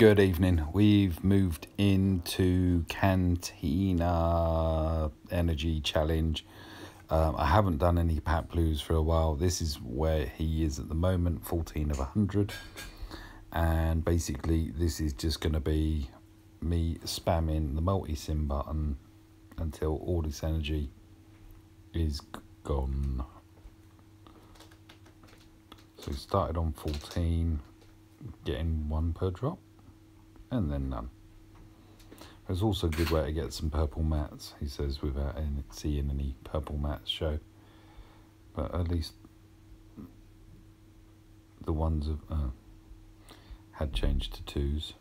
Good evening. We've moved into Cantina Energy Challenge. Um, I haven't done any Paploos for a while. This is where he is at the moment, 14 of 100. And basically, this is just going to be me spamming the multi-sim button until all this energy is gone. So started on 14, getting one per drop and then none. There's also a good way to get some purple mats, he says, without any, seeing any purple mats show. But at least the ones have, uh, had changed to twos.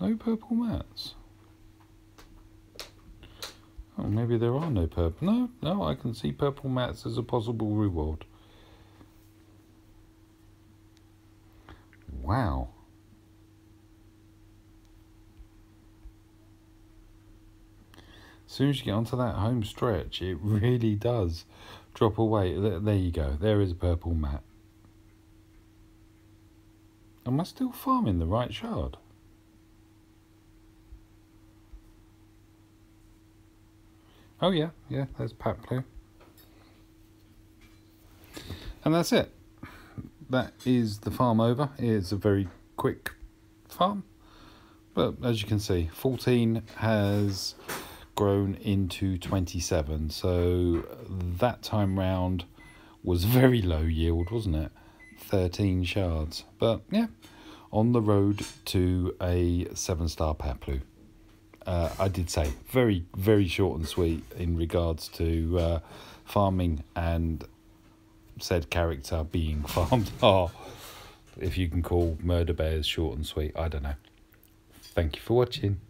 No purple mats. Oh, maybe there are no purple. No, no, I can see purple mats as a possible reward. Wow. As soon as you get onto that home stretch, it really does drop away. There you go. There is a purple mat. Am I still farming the right shard? Oh yeah, yeah, there's Paploo. And that's it. That is the farm over. It's a very quick farm. But as you can see, 14 has grown into 27. So that time round was very low yield, wasn't it? 13 shards. But yeah, on the road to a seven star Paploo. Uh, I did say very, very short and sweet in regards to uh, farming and said character being farmed. oh, if you can call murder bears short and sweet, I don't know. Thank you for watching.